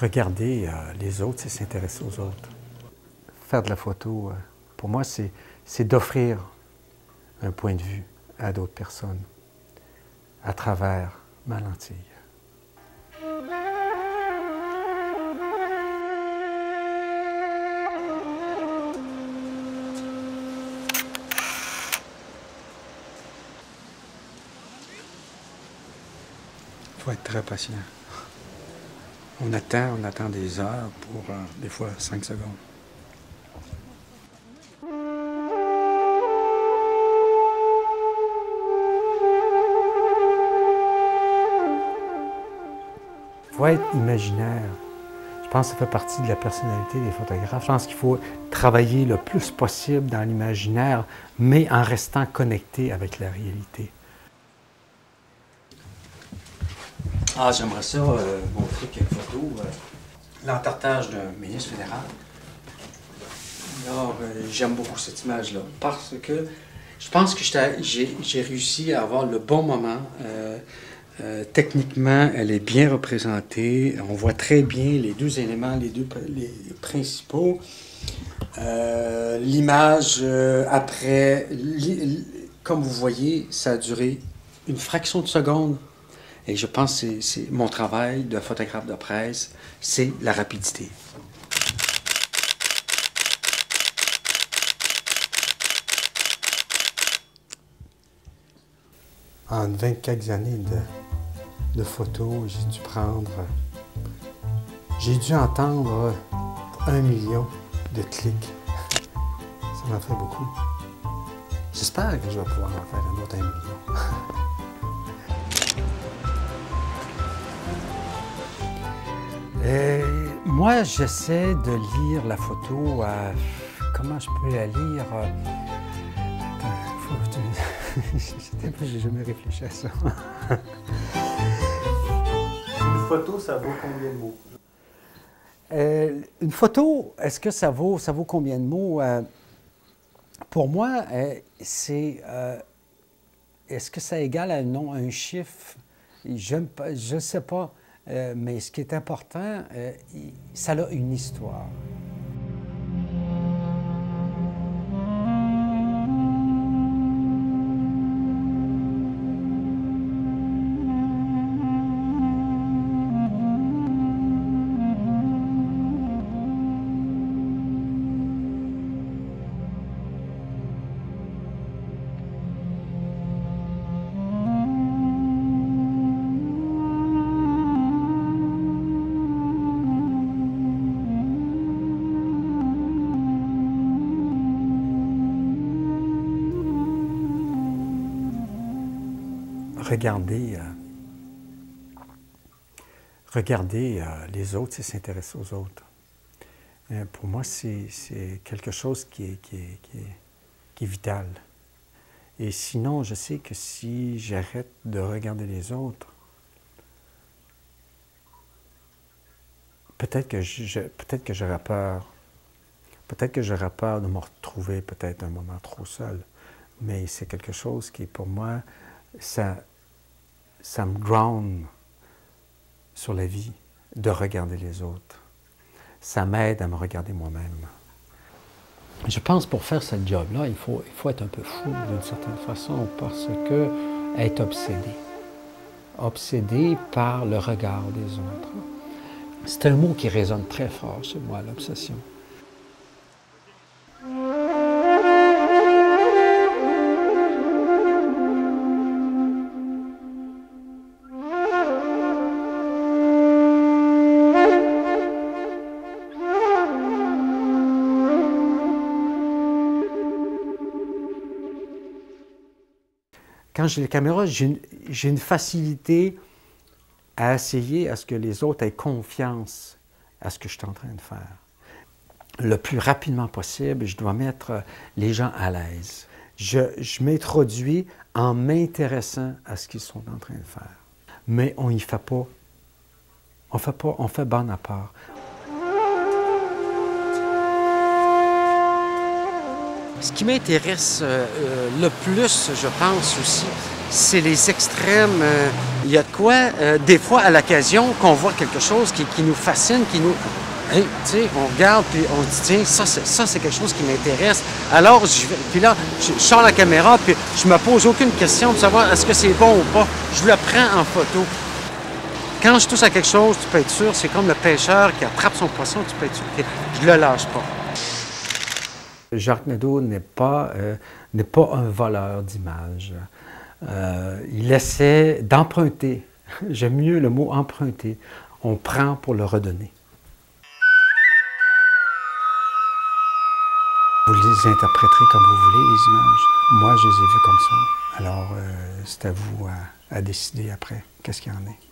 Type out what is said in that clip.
Regarder euh, les autres, c'est s'intéresser aux autres. Faire de la photo, euh, pour moi, c'est d'offrir un point de vue à d'autres personnes à travers ma lentille. Il faut être très patient. On attend, on attend des heures pour euh, des fois cinq secondes. Il faut être imaginaire. Je pense que ça fait partie de la personnalité des photographes. Je pense qu'il faut travailler le plus possible dans l'imaginaire, mais en restant connecté avec la réalité. Ah, j'aimerais ça euh, montrer quelques photos. L'entartage d'un ministre fédéral. Alors, euh, j'aime beaucoup cette image-là parce que je pense que j'ai réussi à avoir le bon moment. Euh, techniquement, elle est bien représentée. On voit très bien les deux éléments, les deux les principaux. L'image après, comme vous voyez, ça a duré une fraction de seconde. Et je pense que mon travail de photographe de presse, c'est la rapidité. En 24 années de, de photos, j'ai dû prendre. J'ai dû entendre un million de clics. Ça m'en fait beaucoup. J'espère que je vais pouvoir en faire un autre un million. Euh, moi, j'essaie de lire la photo. à... comment je peux la lire? euh, attends, faut J'ai jamais réfléchi à ça. Une photo, ça vaut combien de mots? Euh, une photo, est-ce que ça vaut, ça vaut combien de mots? Euh, pour moi, euh, c'est. euh, est-ce que ça égale à un nom, un chiffre? Je ne sais pas. Euh, mais ce qui est important, euh, ça a une histoire. Regarder, euh, euh, les autres, c'est s'intéresser aux autres. Euh, pour moi, c'est quelque chose qui est, vital. Et sinon, je sais que si j'arrête de regarder les autres, peut-être que j'aurais peur. Peut-être que j'aurais peur de me retrouver peut-être un moment trop seul. Mais c'est quelque chose qui, pour moi, ça, ça me ground sur la vie de regarder les autres. Ça m'aide à me regarder moi-même. Je pense pour faire ce job-là, il faut, il faut être un peu fou d'une certaine façon parce que être obsédé. Obsédé par le regard des autres. C'est un mot qui résonne très fort chez moi, l'obsession. Quand j'ai les caméras, j'ai une, facilité à essayer à ce que les autres aient confiance à ce que je suis en train de faire. Le plus rapidement possible, je dois mettre les gens à l'aise. Je, m'introduis en m'intéressant à ce qu'ils sont en train de faire. Mais on y fait pas. On fait pas, on fait bonne à part. Ce qui m'intéresse euh, euh, le plus, je pense aussi, c'est les extrêmes. euh, Il y a de quoi, des fois, à l'occasion, qu'on voit quelque chose qui, nous fascine, qui nous... Sais, on regarde, puis on dit, tiens, ça, c'est, ça, c'est quelque chose qui m'intéresse. Alors, je puis là, je, je sors la caméra, puis je me pose aucune question de savoir est-ce que c'est bon ou pas. Je le prends en photo. Quand je touche à quelque chose, tu peux être sûr, c'est comme le pêcheur qui attrape son poisson, tu peux être sûr que je le lâche pas. Jacques Nadeau n'est pas, euh, pas un voleur d'images. Euh, il essaie d'emprunter. J'aime mieux le mot emprunter. On prend pour le redonner. Vous les interpréterez comme vous voulez, les images. Moi, je les ai vues comme ça. Alors, euh, c'est à vous à, à décider après qu'est-ce qu'il y en est.